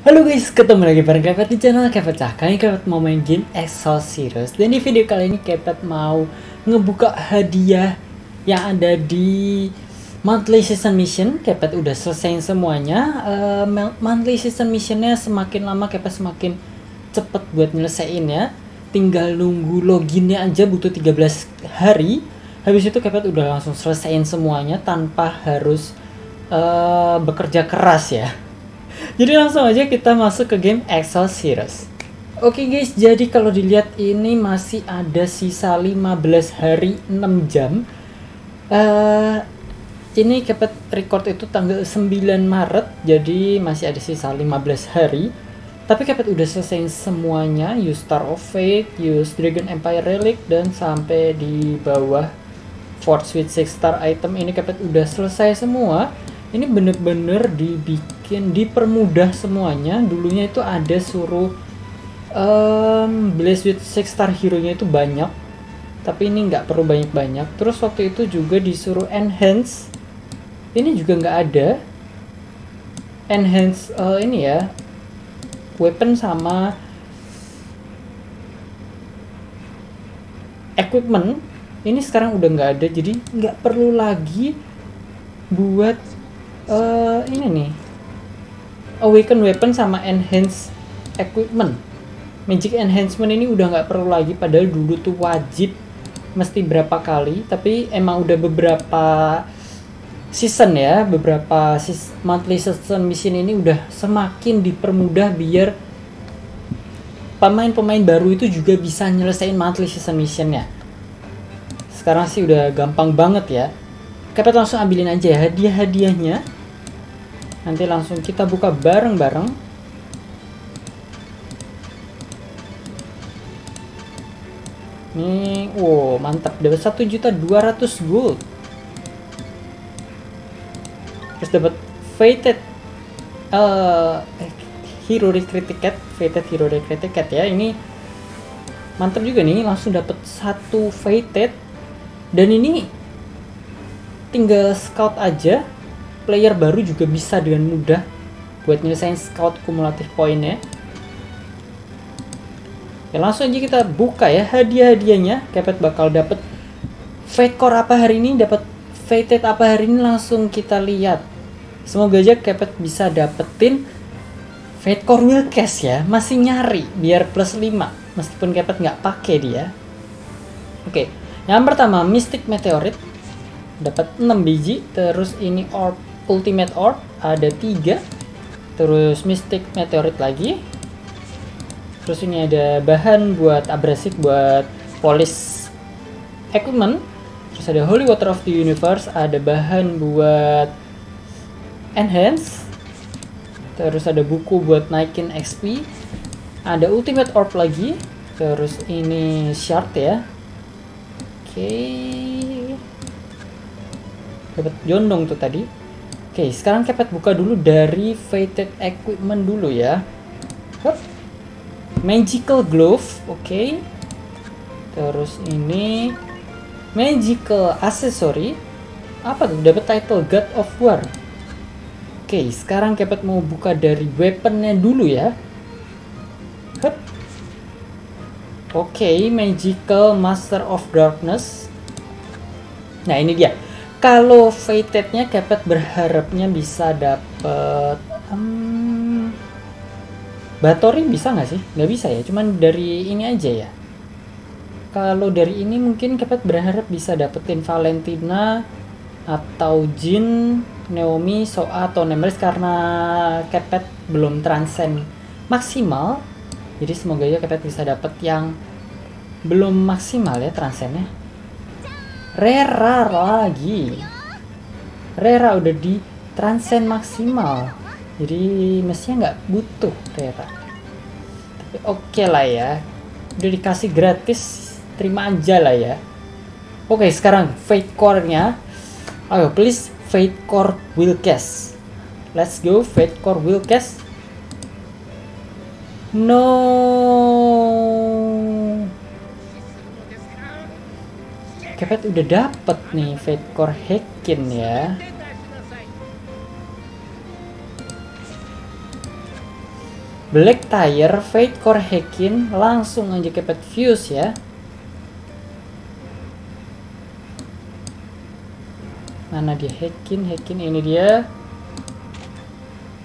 Halo guys, ketemu lagi bareng Kepet di channel Kepet Cah Kali ini Kepet mau main game Exorcist. Dan di video kali ini Kepet mau ngebuka hadiah yang ada di Monthly Season Mission. Kepet udah selesaiin semuanya. Eh, Monthly Season Missionnya semakin lama Kepet semakin cepet buat nyelesain ya. Tinggal nunggu loginnya aja butuh 13 hari. Habis itu Kepet udah langsung selesaiin semuanya tanpa harus eh, bekerja keras ya jadi langsung aja kita masuk ke game Excel Series. Oke guys, jadi kalau dilihat ini masih ada sisa 15 hari 6 jam. Eh ini kepet record itu tanggal 9 Maret, jadi masih ada sisa 15 hari. Tapi kepet udah selesai semuanya, use Star of Fate, use Dragon Empire Relic, dan sampai di bawah Fort Sweet Six Star item ini kepet udah selesai semua ini bener-bener dibikin dipermudah semuanya dulunya itu ada suruh um, Blaze with Six Star Hero nya itu banyak tapi ini nggak perlu banyak-banyak. Terus waktu itu juga disuruh enhance ini juga nggak ada enhance uh, ini ya weapon sama equipment ini sekarang udah nggak ada jadi nggak perlu lagi buat uh, ini nih awaken weapon sama enhance equipment. Magic enhancement ini udah nggak perlu lagi padahal dulu tuh wajib mesti berapa kali tapi emang udah beberapa season ya beberapa monthly season mission ini udah semakin dipermudah biar pemain-pemain baru itu juga bisa nyelesain monthly season missionnya sekarang sih udah gampang banget ya. Kita langsung ambilin aja ya hadiah-hadiahnya nanti langsung kita buka bareng-bareng. Nih wow mantap. Dapat satu juta dua ratus gold. Terus dapat fated uh, hero recruit ticket fated hero recruit ticket ya. Ini mantap juga nih langsung dapat satu fated. Dan ini tinggal scout aja player baru juga bisa dengan mudah buat nyelesain scout kumulatif poinnya. Ya langsung aja kita buka ya hadiah-hadiahnya. Kepet bakal dapat fate core apa hari ini dapat fated apa hari ini langsung kita lihat. Semoga aja Kepet bisa dapetin fate core Wilkes ya. Masih nyari biar plus 5 meskipun Kepet nggak pakai dia. Oke yang pertama Mystic Meteorite. Dapat 6 biji terus ini orb ultimate orb ada 3 terus mystic meteorite lagi. Terus ini ada bahan buat abrasif buat polish equipment. Terus ada holy water of the universe ada bahan buat enhance. Terus ada buku buat naikin XP ada ultimate orb lagi. Terus ini shard ya. Oke. Okay. dapat jondong tuh tadi Oke, sekarang Kepet buka dulu dari Fated Equipment dulu ya. Hup. Magical Glove, oke. Okay. Terus ini Magical Accessory. Apa tuh? Dapat title God of War. Oke, okay, sekarang Kepet mau buka dari weaponnya dulu ya. Oke, okay, Magical Master of Darkness. Nah, ini dia kalau fatednya Kepet berharapnya bisa dapet um, Batori bisa nggak sih? Nggak bisa ya, cuman dari ini aja ya. Kalau dari ini mungkin Kepet berharap bisa dapetin Valentina atau Jin, Naomi, Soa atau Nemeris karena Kepet belum transcend maksimal. Jadi semoga ya Kepet bisa dapet yang belum maksimal ya transcendnya. Rera lagi. Rera udah di transcend maksimal. Jadi mestinya nggak butuh Rera. Tapi oke okay lah ya. Udah dikasih gratis terima aja lah ya. Oke okay, sekarang fate core nya ayo please fate core cast. Let's go fate core cast. No Kepet udah dapet nih Fate Core Hekin ya. Black Tire, Fate Core Hacking, langsung aja kepet Fuse ya. Mana dia Hacking, Hacking ini dia.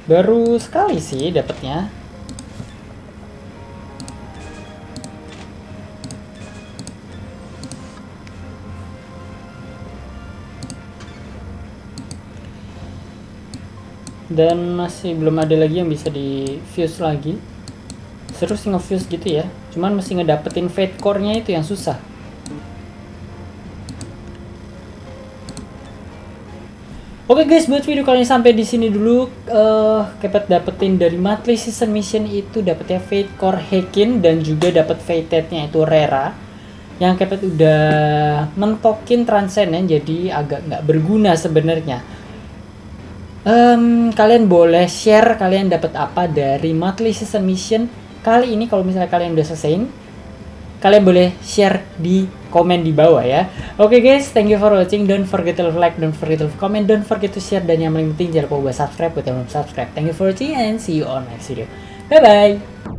Baru sekali sih dapatnya. Dan masih belum ada lagi yang bisa di fuse lagi seru sih nge-fuse gitu ya cuman masih ngedapetin fate core nya itu yang susah Oke okay guys, buat video kali ini sampai di sini dulu. Uh, kepet dapetin dari monthly season mission itu dapetnya Fate Core Hacking dan juga dapat Fated-nya itu Rera. Yang kepet udah mentokin Transcendent jadi agak nggak berguna sebenarnya um, kalian boleh share kalian dapat apa dari monthly season mission. Kali ini kalau misalnya kalian udah selesai kalian boleh share di komen di bawah ya. Oke okay guys thank you for watching. Don't forget to like don't forget to comment don't forget to share dan yang paling penting jangan lupa buat subscribe buat yang belum subscribe. Thank you for watching and see you on next video. Bye bye